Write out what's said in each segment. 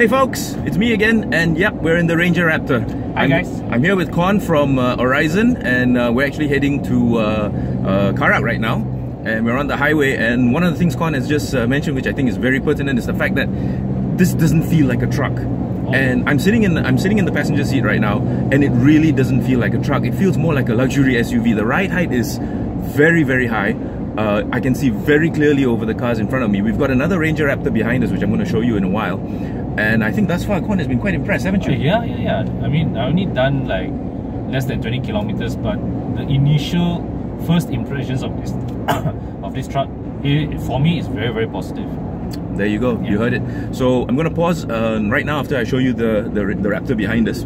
Hey folks, it's me again, and yep, we're in the Ranger Raptor. Hi I'm, guys. I'm here with Kon from uh, Aurizn, and uh, we're actually heading to uh, uh, Karak right now. And we're on the highway, and one of the things Kon has just uh, mentioned, which I think is very pertinent, is the fact that this doesn't feel like a truck. Oh. And I'm sitting in I'm sitting in the passenger seat right now, and it really doesn't feel like a truck. It feels more like a luxury SUV. The ride height is very very high. Uh, I can see very clearly over the cars in front of me. We've got another Ranger Raptor behind us, which I'm going to show you in a while. And I think thus far, Kon has been quite impressed, haven't you? Yeah, yeah, yeah. I mean, I only done like less than 20 kilometers, but the initial first impressions of this of this truck, it, for me, is very, very positive. There you go. Yeah. You heard it. So I'm going to pause uh, right now after I show you the, the the Raptor behind us.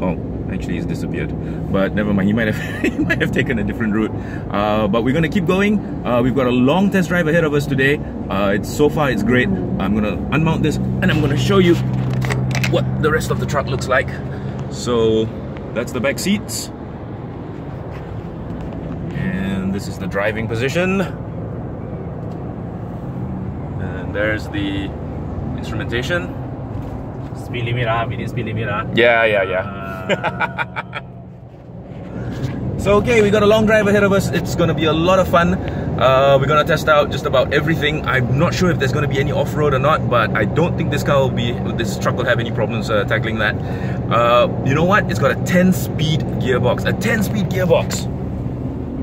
Oh, actually, he's disappeared. But never mind. He might have he might have taken a different route. Uh, but we're going to keep going. Uh, we've got a long test drive ahead of us today. Uh, it's so far it's great. I'm going to unmount this and I'm going to show you what the rest of the truck looks like. So that's the back seats. And this is the driving position. And there's the instrumentation. Speed limit, ah, speed limit, ah. Yeah, yeah, yeah. So okay, we got a long drive ahead of us. It's gonna be a lot of fun. Uh, we're gonna test out just about everything. I'm not sure if there's gonna be any off-road or not, but I don't think this car will be, this truck will have any problems uh, tackling that. Uh, you know what? It's got a 10-speed gearbox. A 10-speed gearbox.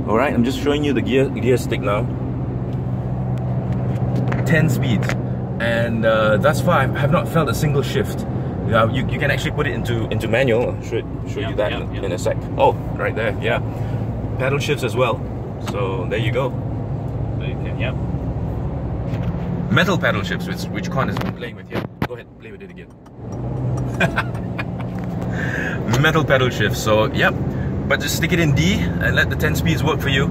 All right, I'm just showing you the gear gear stick now. 10 speeds, and uh, thus far I have not felt a single shift. Yeah, you, you can actually put it into into manual. I'll show, show you that in, yeah. in a sec. Oh, right there, yeah. Paddle shifts as well. So there you go. so you can, yeah. Metal paddle shifts, which which Kon has been playing with here. Go ahead, play with it again. Metal pedal shifts. So yep, but just stick it in D and let the 10 speeds work for you.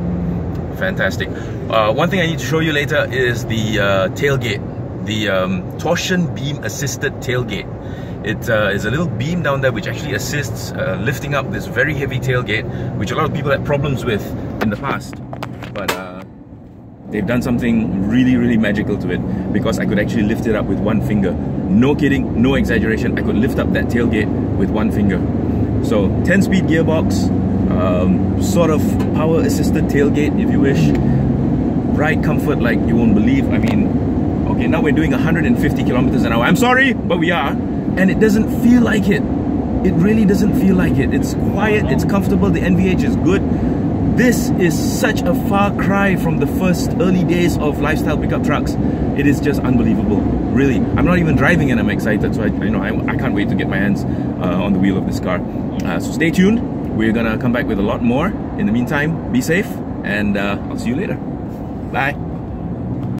Fantastic. Uh, one thing I need to show you later is the uh, tailgate, the um, torsion beam assisted tailgate. It uh, is a little beam down there which actually assists uh, lifting up this very heavy tailgate, which a lot of people had problems with in the past. But uh, they've done something really, really magical to it because I could actually lift it up with one finger. No kidding, no exaggeration. I could lift up that tailgate with one finger. So 10 speed gearbox, um, sort of power assisted tailgate if you wish. Ride comfort like you won't believe. I mean, okay, now we're doing 150 kilometers an hour. I'm sorry, but we are. And it doesn't feel like it. It really doesn't feel like it. It's quiet, it's comfortable, the NVH is good. This is such a far cry from the first early days of lifestyle pickup trucks. It is just unbelievable, really. I'm not even driving and I'm excited, so I, you know, I, I can't wait to get my hands uh, on the wheel of this car. Uh, so stay tuned. We're gonna come back with a lot more. In the meantime, be safe, and uh, I'll see you later. Bye.